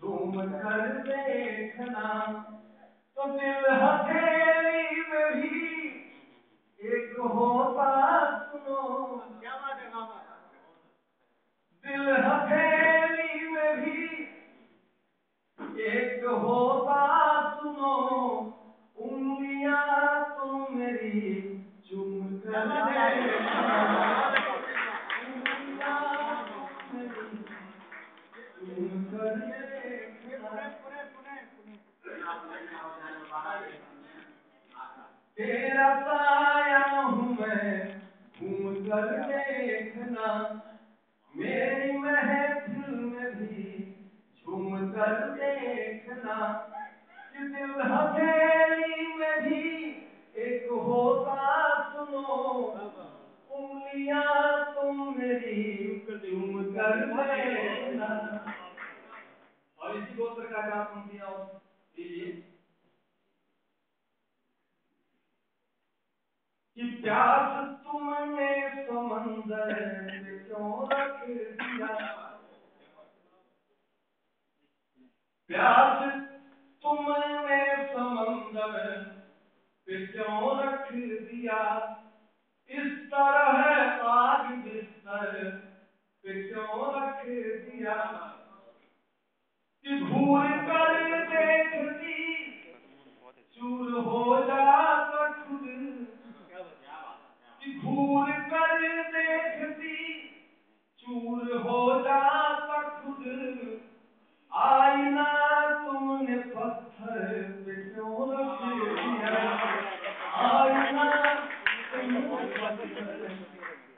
جھوم کر دیکھنا تو دل ہتھیلی میں بھی ایک ہوتا سنو کیا بات ہے بابا دل ہتھیلی میں بھی ایک ہوتا سنو۔ تیرا سایہ ہوں میں گھوم کر دیکھنا۔ میری محفل میں بھی جھوم کر دیکھنا۔ کہ دل ہتھیلی میں بھی ایک ہوتا سنو۔ انگلیاں تم میری چوم کر دیکھنا۔ کہ پیاس تم نے سمندر میں کیوں رکھ دیا پیاس تم نے سمندر پہ کیوں رکھ دیا اس طرح آگ بستر پہ کیوں رکھ دیا کہ گھور کر دیکھتی چور ہو جاتا خود کہ گھور کر دیکھتی چور ہو جاتا خود آئینہ تم نے پتھر پہ کیوں رکھ دیا آئینہ تم نے پتھر پہ کیوں رکھ دیا کہ آگ بارش میں زیادہ دھڑکتی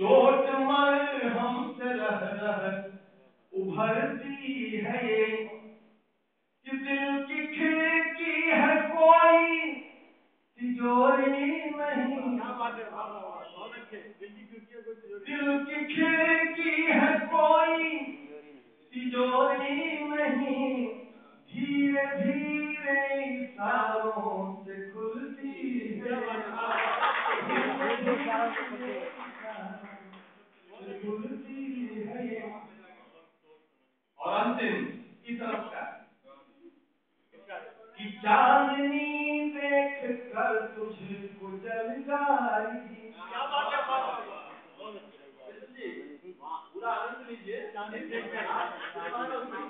چوٹ مر ہم سے رہ رہ ابھرتی ہے یہ کہ دل کی کھڑکی ہے کوئی تجوری نہیں۔ دل کی کھڑکی ہے کوئی تجوری نہیں۔ دھیرے دھیرے اشاروں سے کھلتی ہے دھیرے دھیرے اشاروں سے کھلتی ہے یہ اور انتم کی طرف کا کہ چاندنی دیکھ کر تجھ کو جل جائے گی کیا بات ہے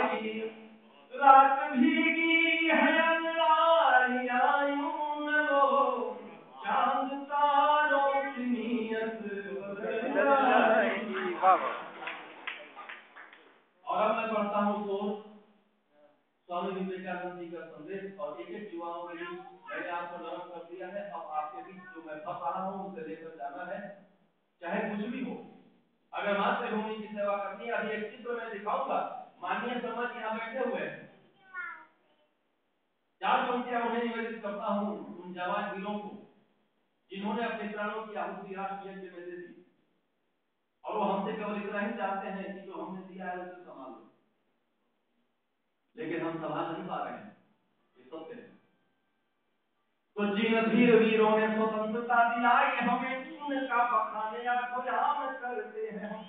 اور اب میں پڑھتا ہوں سوچ سوامی وویکانند جی کا سندیش اور ایک ایک یواؤں کے لیے میں نے آپ کو نرم کر دیا ہے۔ اب آپ کے بیچ جو میں پڑھ رہا ہوں اسے لے کر جانا ہے۔ چاہے کچھ بھی ہو۔ اگر ماتر بھومی کی سیوا کرنی ہے، ابھی ایک چتر میں دکھاؤں گا۔ مانیہ سمجھ یہاں بیٹھے ہوئے ہیں۔ چار پنکتیاں انہیں نویدت کرتا ہوں ان جوان ویروں کو، جنہوں نے اپنے پرانوں کی آہوتی میں دے دی۔ اور وہ ہم سے کیول اتنا ہی چاہتے ہیں کہ جو ہم نے دیا ہے اسے سنبھال لو لیکن ہم سنبھال نہیں پا رہے ہیں، یہ سب ہیں تو جن بھی ویروں نے سوتنترتا دلائی ہمیں ان کا بخانے آنکھوں میں کرتے ہیں۔ ہم